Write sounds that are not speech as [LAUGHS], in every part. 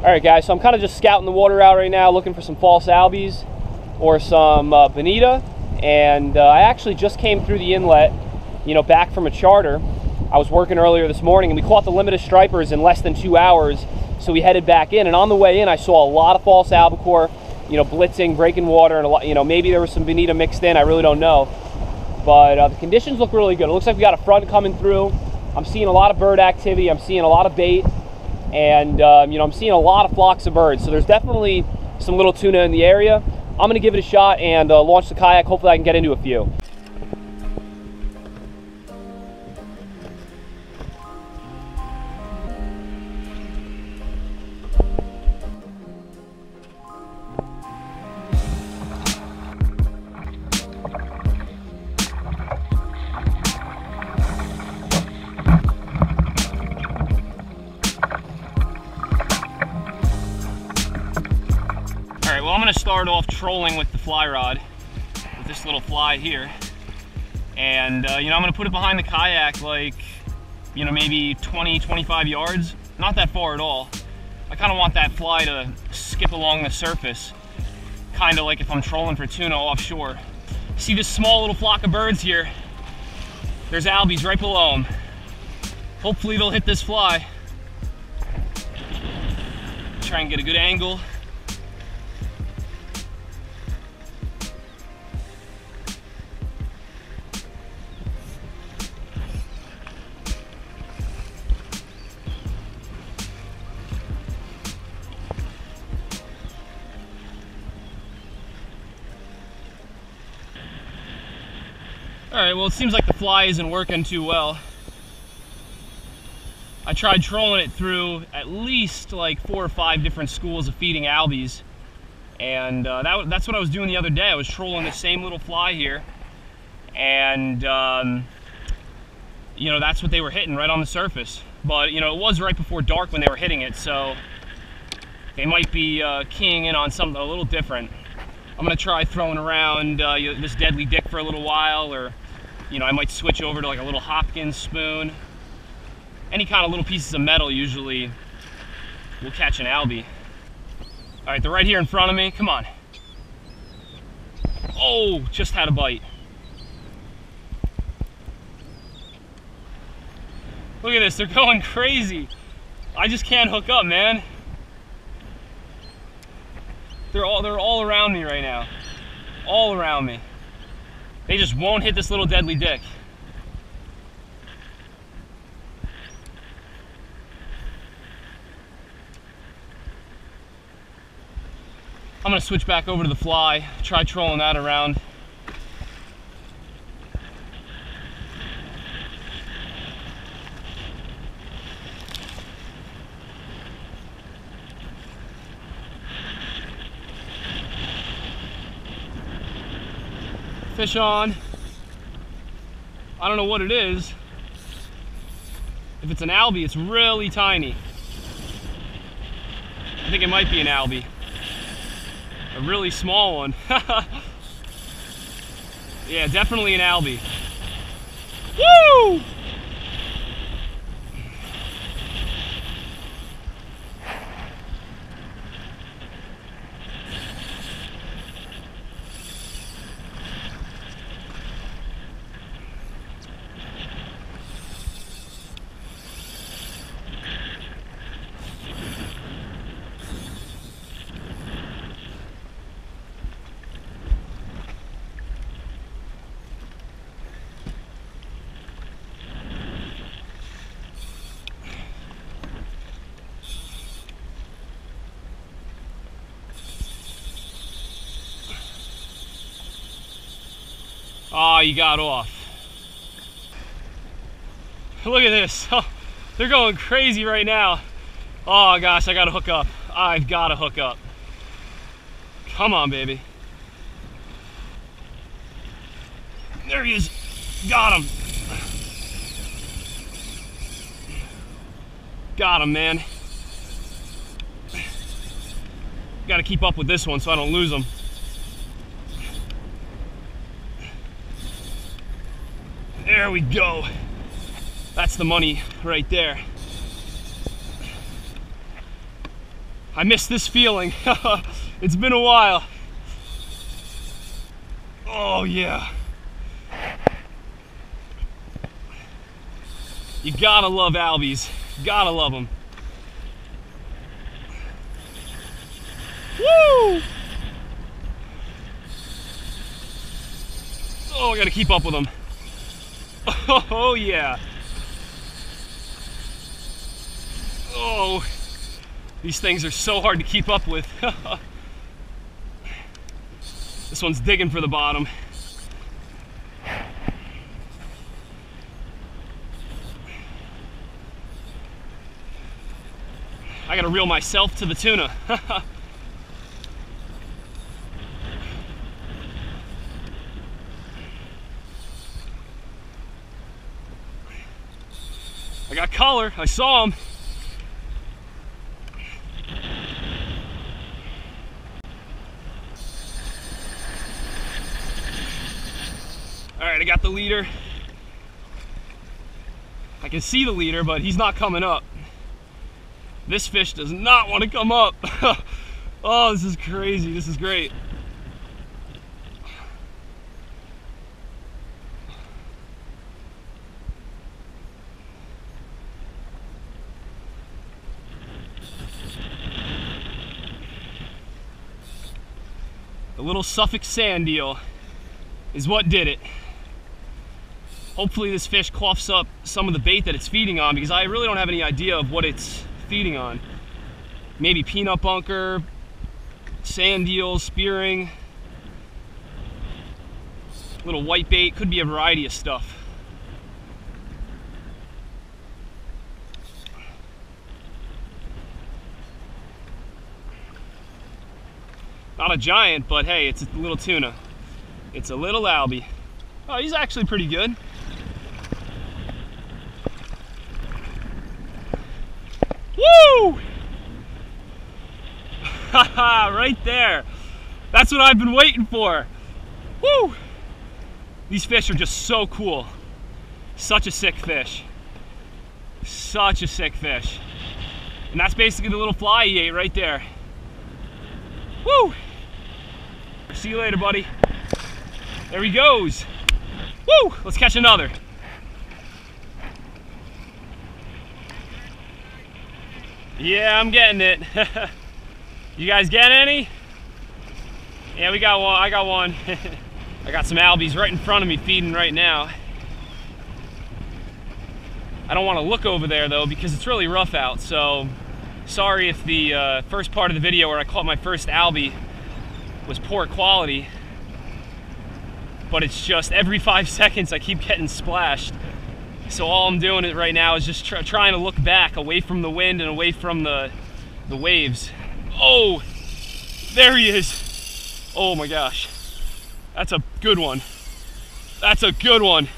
All right, guys, so I'm kind of just scouting the water out right now, looking for some false albies or some uh, bonita. And uh, I actually just came through the inlet, you know, back from a charter. I was working earlier this morning and we caught the limited stripers in less than two hours. So we headed back in and on the way in, I saw a lot of false albacore, you know, blitzing, breaking water, and a lot, you know, maybe there was some bonita mixed in. I really don't know. But uh, the conditions look really good. It looks like we got a front coming through. I'm seeing a lot of bird activity. I'm seeing a lot of bait and um, you know I'm seeing a lot of flocks of birds. So there's definitely some little tuna in the area. I'm gonna give it a shot and uh, launch the kayak. Hopefully I can get into a few. Start off trolling with the fly rod, with this little fly here. And, uh, you know, I'm gonna put it behind the kayak like, you know, maybe 20, 25 yards. Not that far at all. I kind of want that fly to skip along the surface, kind of like if I'm trolling for tuna offshore. See this small little flock of birds here? There's albies right below them. Hopefully they'll hit this fly. Try and get a good angle. All right, well, it seems like the fly isn't working too well. I tried trolling it through at least like four or five different schools of feeding albies. And uh, that, that's what I was doing the other day. I was trolling the same little fly here. And, um, you know, that's what they were hitting right on the surface. But, you know, it was right before dark when they were hitting it, so they might be uh, keying in on something a little different. I'm gonna try throwing around uh, this deadly dick for a little while, or you know, I might switch over to like a little Hopkins spoon. Any kind of little pieces of metal usually will catch an albie. All right, they're right here in front of me. Come on. Oh, just had a bite. Look at this, they're going crazy. I just can't hook up, man. They're all they're all around me right now. All around me. They just won't hit this little deadly dick. I'm gonna switch back over to the fly, try trolling that around. Fish on. I don't know what it is. If it's an albie, it's really tiny. I think it might be an albie. A really small one. [LAUGHS] yeah, definitely an albie. Woo! Oh, you got off. Look at this. Oh, [LAUGHS] they're going crazy right now. Oh gosh, I gotta hook up. I've gotta hook up. Come on, baby. There he is. Got him. Got him, man. Gotta keep up with this one so I don't lose him. There we go. That's the money right there. I miss this feeling. [LAUGHS] it's been a while. Oh yeah. You gotta love Albies. Gotta love them. Woo! Oh, I gotta keep up with them. Oh, yeah. Oh, these things are so hard to keep up with. [LAUGHS] this one's digging for the bottom. I gotta reel myself to the tuna. [LAUGHS] I got color, I saw him. All right, I got the leader. I can see the leader, but he's not coming up. This fish does not want to come up. [LAUGHS] oh, this is crazy. This is great. Little Suffolk sand eel is what did it. Hopefully this fish coughs up some of the bait that it's feeding on because I really don't have any idea of what it's feeding on. Maybe peanut bunker, sand eels, spearing, little white bait, could be a variety of stuff. Not a giant, but hey, it's a little tuna. It's a little albie. Oh, he's actually pretty good. Woo! [LAUGHS] Right there. That's what I've been waiting for. Woo! These fish are just so cool. Such a sick fish. Such a sick fish. And that's basically the little fly he ate right there. Woo! See you later, buddy. There he goes. Woo! Let's catch another. Yeah, I'm getting it. [LAUGHS] you guys get any? Yeah, we got one. I got one. [LAUGHS] I got some albies right in front of me feeding right now. I don't want to look over there though because it's really rough out. So sorry if the uh, first part of the video where I caught my first albie was poor quality. But it's just every five [LAUGHS] seconds I keep getting splashed. So all I'm doing it right now is just try, trying to look back away from the wind and away from the, the waves. Oh, there he is. Oh my gosh. That's a good one. That's a good one.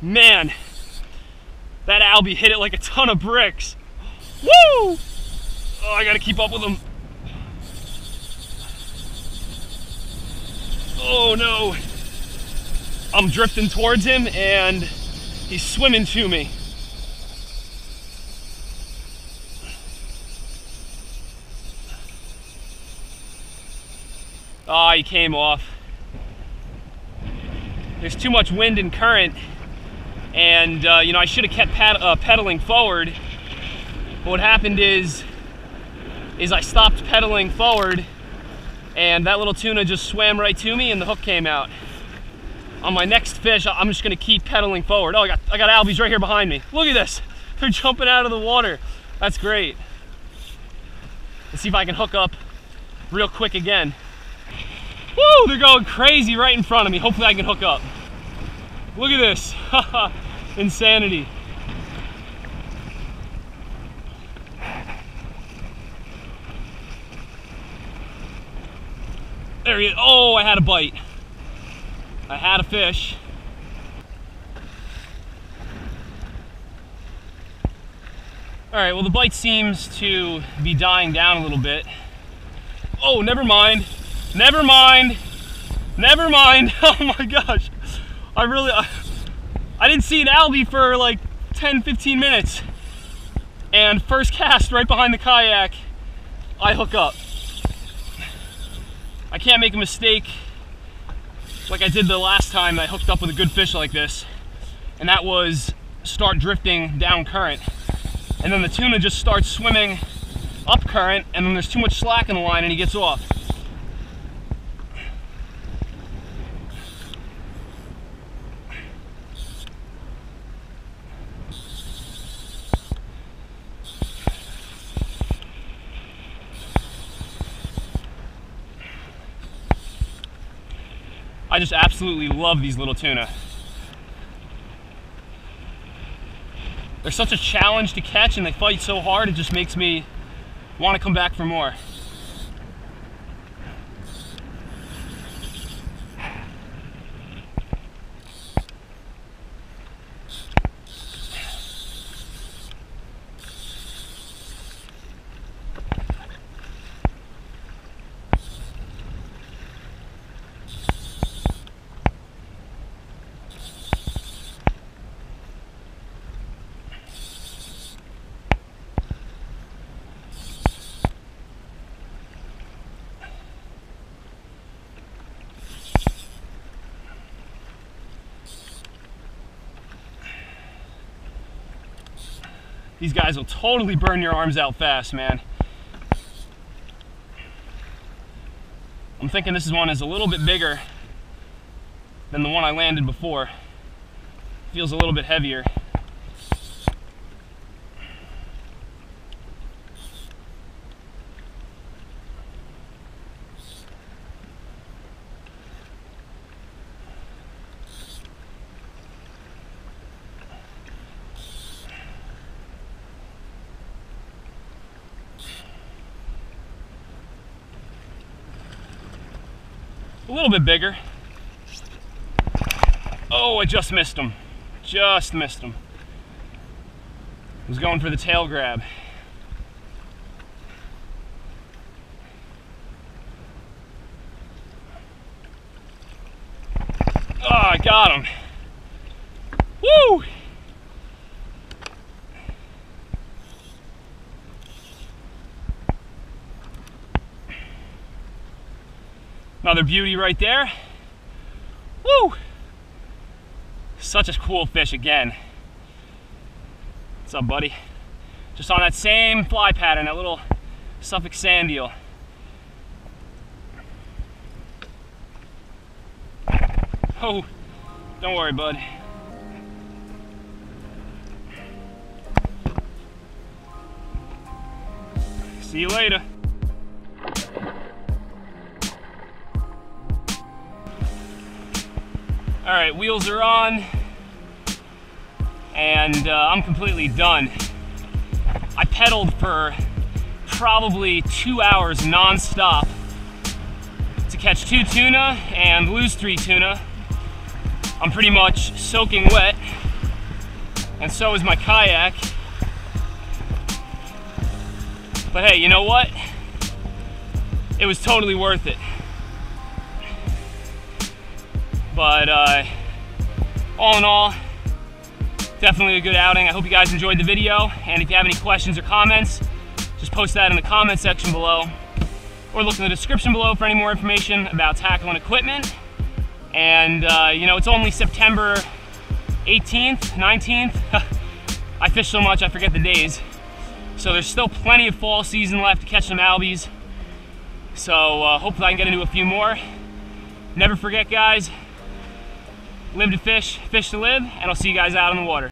Man, that albie hit it like a ton of bricks. Woo! Oh, I gotta keep up with him. Oh no. I'm drifting towards him and He's swimming to me. Oh, he came off. There's too much wind and current, and uh, you know I should have kept ped uh, pedaling forward. But what happened is, is I stopped pedaling forward, and that little tuna just swam right to me, and the hook came out on my next fish, I'm just gonna keep pedaling forward. Oh, I got, I got albies right here behind me. Look at this. [LAUGHS] They're jumping out of the water. That's great. Let's see if I can hook up real quick again. Woo, they're going crazy right in front of me. Hopefully I can hook up. Look at this, [LAUGHS] insanity. There he is, oh, I had a bite. I had a fish. All right, well the bite seems to be dying down a little bit. Oh, never mind. Never mind. Never mind. [LAUGHS] Oh my gosh. I really, I, I didn't see an albie for like 10, 15 minutes. And first cast right behind the kayak, I hook up. I can't make a mistake like I did the last time I hooked up with a good fish like this. And that was start drifting down current. And then the tuna just starts swimming up current and then there's too much slack in the line and he gets off. I just absolutely love these little tuna. They're such a challenge to catch and they fight so hard, it just makes me want to come back for more. These guys will totally burn your arms out fast, man. I'm thinking this one is a little bit bigger than the one I landed before. Feels a little bit heavier. Little bit bigger. Oh, I just missed him. Just missed him. Was going for the tail grab. Oh, I got him. Woo! Another beauty right there. Woo! Such a cool fish again. What's up, buddy? Just on that same fly pattern, that little Suffolk sand eel. Oh, don't worry, bud. See you later. All right, wheels are on, and uh, I'm completely done. I pedaled for probably two hours nonstop to catch two tuna and lose three tuna. I'm pretty much soaking wet, and so is my kayak. But hey, you know what? It was totally worth it. But uh, all in all, definitely a good outing. I hope you guys enjoyed the video. And if you have any questions or comments, just post that in the comment section below. Or look in the description below for any more information about tackle and equipment. And uh, you know, it's only September 18th, 19th. [LAUGHS] I fish so much, I forget the days. So there's still plenty of fall season left to catch some albies. So uh, hopefully I can get into a few more. Never forget, guys, live to fish, fish to live, and I'll see you guys out on the water.